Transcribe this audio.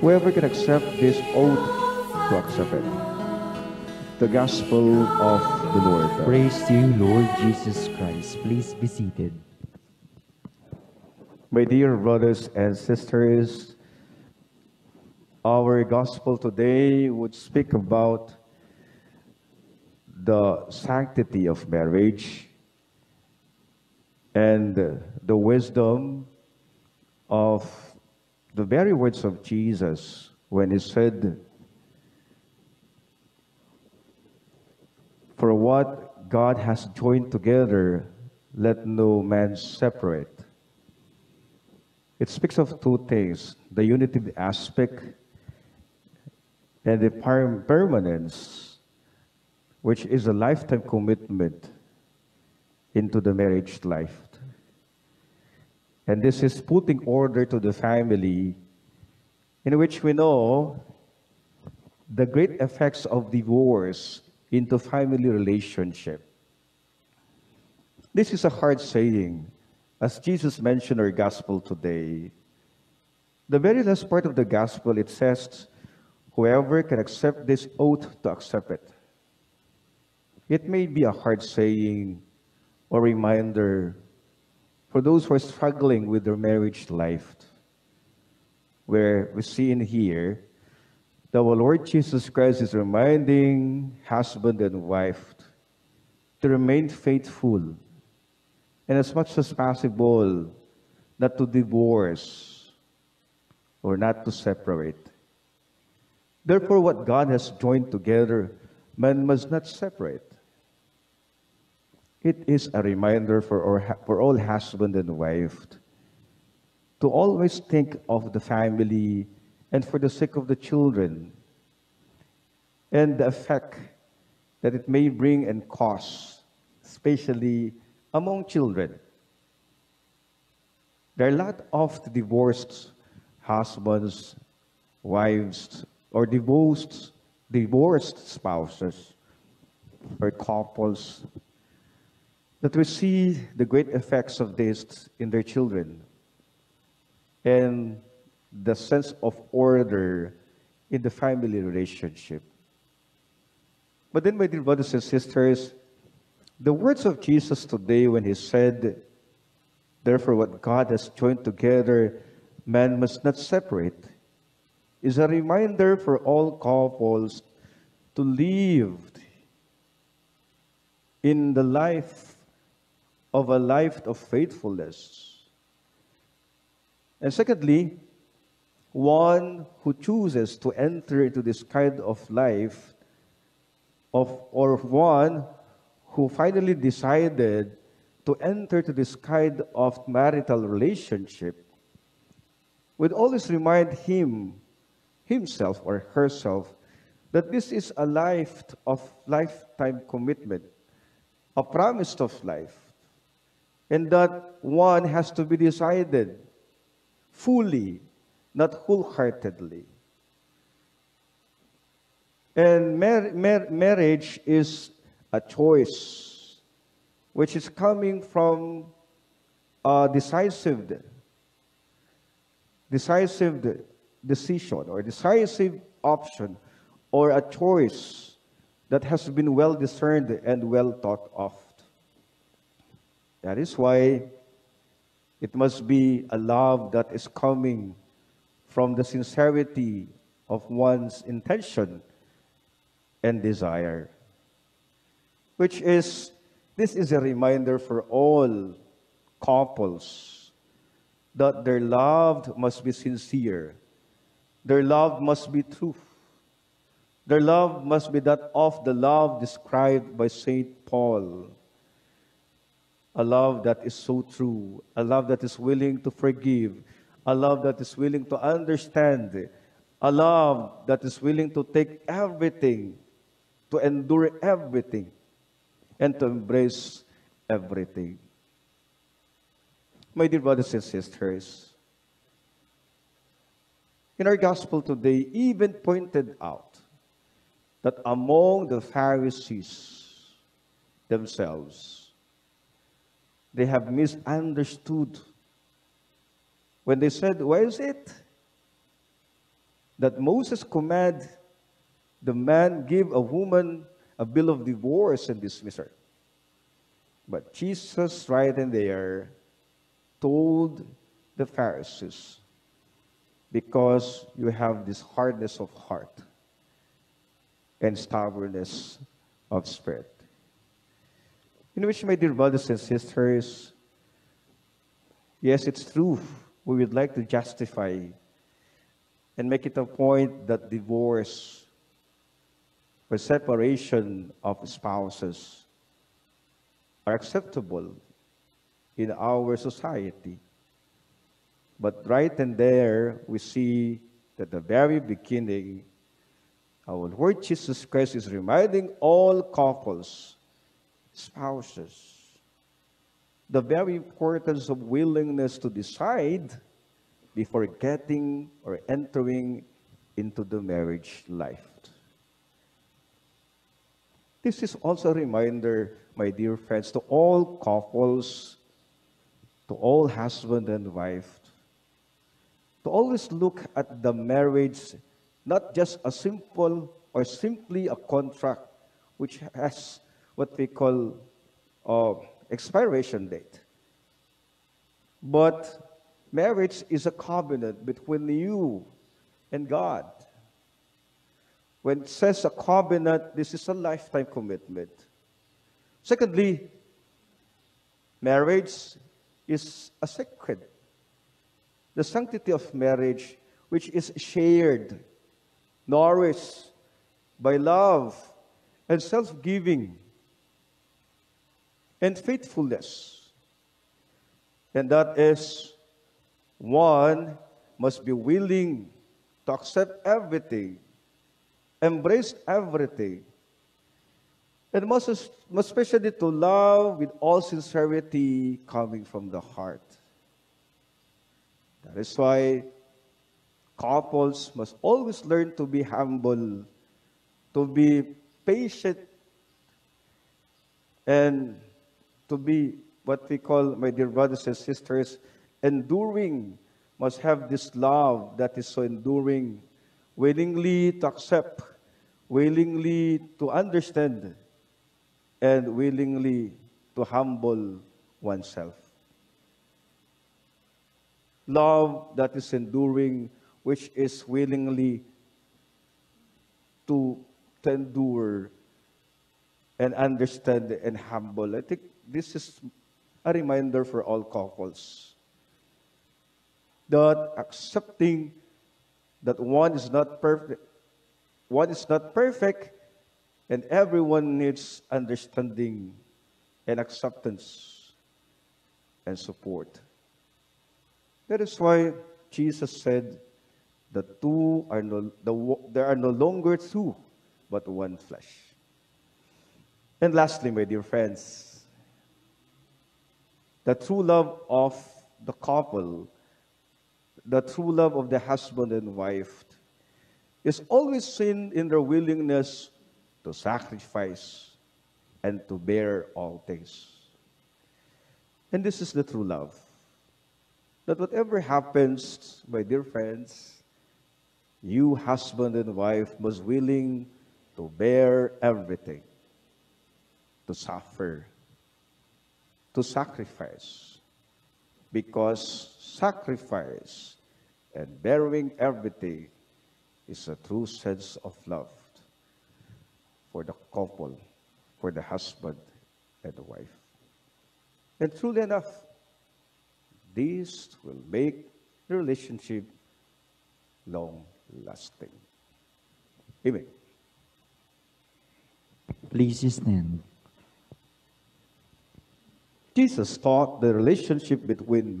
Whoever can accept this oath to accept it. The Gospel of the Lord. Praise to you, Lord Jesus Christ. Please be seated. My dear brothers and sisters, our gospel today would speak about the sanctity of marriage and the wisdom of the very words of Jesus when he said, For what God has joined together, let no man separate. It speaks of two things the unity aspect and the permanence, which is a lifetime commitment into the marriage life. And this is putting order to the family, in which we know the great effects of divorce into family relationship. This is a hard saying, as Jesus mentioned our gospel today. The very last part of the gospel, it says, Whoever can accept this oath to accept it. It may be a hard saying or reminder for those who are struggling with their marriage life, where we see in here that our Lord Jesus Christ is reminding husband and wife to remain faithful and as much as possible not to divorce or not to separate. Therefore, what God has joined together, man must not separate. It is a reminder for, our, for all husband and wife to always think of the family and for the sake of the children and the effect that it may bring and cause, especially among children. There are a lot of divorced husbands, wives, or divorced, divorced spouses or couples that we see the great effects of this in their children and the sense of order in the family relationship. But then, my dear brothers and sisters, the words of Jesus today when he said, Therefore, what God has joined together, man must not separate, is a reminder for all couples to live in the life of a life of faithfulness. And secondly, one who chooses to enter into this kind of life of or one who finally decided to enter to this kind of marital relationship would always remind him himself or herself that this is a life of lifetime commitment a promise of life and that one has to be decided fully, not wholeheartedly. And mar- mar- marriage is a choice which is coming from a decisive, decisive decision or decisive option or a choice that has been well discerned and well thought of. That is why it must be a love that is coming from the sincerity of one's intention and desire. Which is, this is a reminder for all couples that their love must be sincere, their love must be truth, their love must be that of the love described by St. Paul a love that is so true, a love that is willing to forgive, a love that is willing to understand, a love that is willing to take everything, to endure everything, and to embrace everything. My dear brothers and sisters, in our gospel today, even pointed out that among the Pharisees themselves, they have misunderstood when they said, Why is it that Moses command the man give a woman a bill of divorce and dismiss her. But Jesus, right in there, told the Pharisees, because you have this hardness of heart and stubbornness of spirit. In which, my dear brothers and sisters, yes, it's true. We would like to justify and make it a point that divorce or separation of spouses are acceptable in our society. But right in there, we see that the very beginning, our Lord Jesus Christ is reminding all couples, spouses, the very importance of willingness to decide before getting or entering into the marriage life. This is also a reminder, my dear friends, to all couples, to all husband and wife, to always look at the marriage not just a simple or simply a contract which has what we call uh, expiration date. But marriage is a covenant between you and God. When it says a covenant, this is a lifetime commitment. Secondly, marriage is a sacred. The sanctity of marriage, which is shared, nourished by love and self giving and faithfulness. And that is one must be willing to accept everything, embrace everything, and most, especially to love with all sincerity coming from the heart. That is why couples must always learn to be humble, to be patient, and to be what we call, my dear brothers and sisters, enduring, must have this love that is so enduring, willingly to accept, willingly to understand, and willingly to humble oneself. Love that is enduring, which is willingly to, to endure and understand and humble. I think this is a reminder for all couples that accepting that one is not perfect, one is not perfect, and everyone needs understanding and acceptance and support. That is why Jesus said, "The two are no, the, there are no longer two, but one flesh." And lastly, my dear friends, the true love of the couple, the true love of the husband and wife, is always seen in their willingness to sacrifice and to bear all things. And this is the true love. That whatever happens, my dear friends, you, husband and wife, must willing to bear everything, to suffer, to sacrifice. Because sacrifice and bearing everything is a true sense of love for the couple, for the husband and the wife. And truly enough, this will make the relationship long lasting. Amen. Please stand. Jesus taught the relationship between